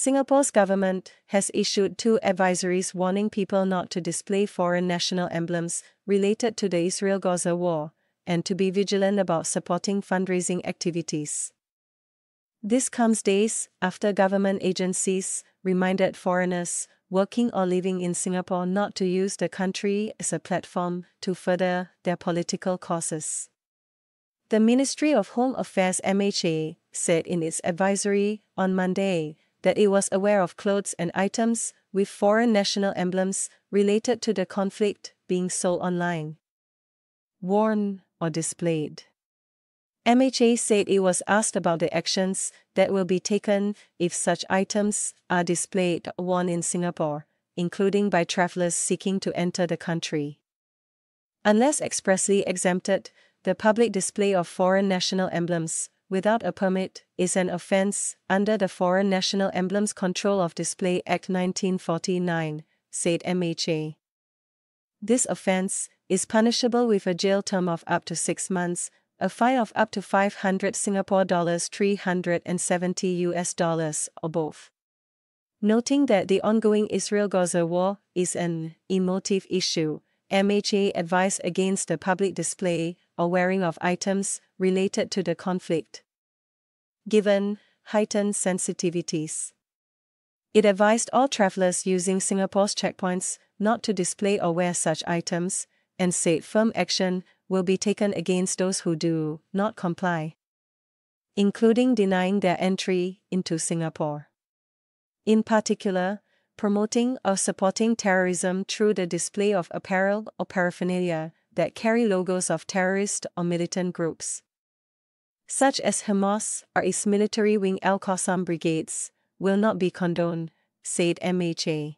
Singapore's government has issued two advisories warning people not to display foreign national emblems related to the Israel Gaza war and to be vigilant about supporting fundraising activities. This comes days after government agencies reminded foreigners working or living in Singapore not to use the country as a platform to further their political causes. The Ministry of Home Affairs MHA said in its advisory on Monday that it was aware of clothes and items with foreign national emblems related to the conflict being sold online, worn, or displayed. MHA said it was asked about the actions that will be taken if such items are displayed or worn in Singapore, including by travelers seeking to enter the country. Unless expressly exempted, the public display of foreign national emblems without a permit is an offense under the Foreign National Emblems Control of Display Act 1949, said MHA. This offense is punishable with a jail term of up to 6 months, a fine of up to 500 Singapore dollars 370 US dollars or both. Noting that the ongoing Israel-Gaza war is an emotive issue, MHA advised against the public display or wearing of items related to the conflict. Given heightened sensitivities, it advised all travelers using Singapore's checkpoints not to display or wear such items, and said firm action will be taken against those who do not comply, including denying their entry into Singapore. In particular, promoting or supporting terrorism through the display of apparel or paraphernalia that carry logos of terrorist or militant groups, such as Hamas or its military wing Al Qassam brigades, will not be condoned, said MHA.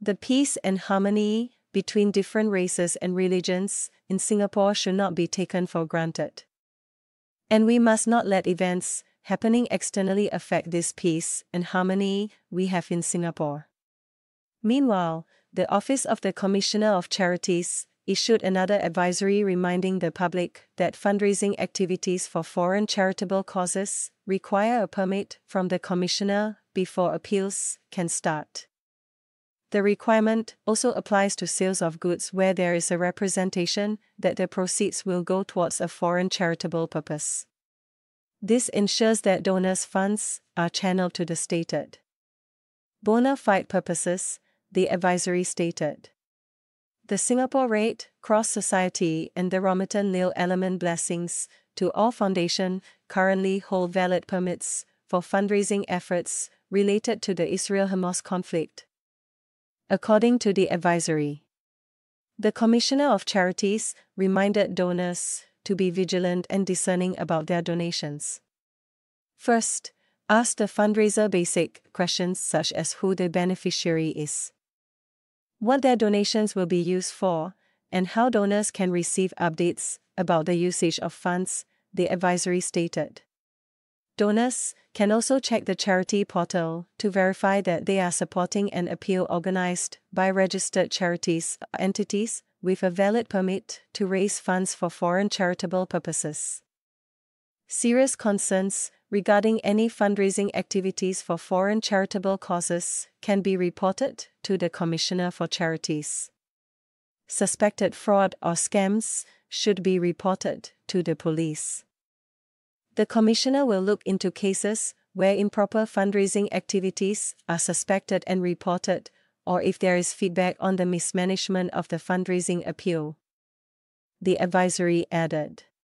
The peace and harmony between different races and religions in Singapore should not be taken for granted. And we must not let events happening externally affect this peace and harmony we have in Singapore. Meanwhile, the Office of the Commissioner of Charities issued another advisory reminding the public that fundraising activities for foreign charitable causes require a permit from the Commissioner before appeals can start. The requirement also applies to sales of goods where there is a representation that the proceeds will go towards a foreign charitable purpose. This ensures that donors' funds are channeled to the stated bona fide purposes, the advisory stated. The Singapore Red Cross Society and the Rahmatan Lil Alamin Blessings to all foundation currently hold valid permits for fundraising efforts related to the Israel-Hamas conflict. According to the advisory, the Commissioner of Charities reminded donors to be vigilant and discerning about their donations. First, ask the fundraiser basic questions such as who the beneficiary is, what their donations will be used for, and how donors can receive updates about the usage of funds, the advisory stated. Donors can also check the charity portal to verify that they are supporting an appeal organized by registered charities entities with a valid permit to raise funds for foreign charitable purposes. Serious concerns regarding any fundraising activities for foreign charitable causes can be reported to the Commissioner for Charities. Suspected fraud or scams should be reported to the police. The Commissioner will look into cases where improper fundraising activities are suspected and reported or if there is feedback on the mismanagement of the fundraising appeal. The advisory added.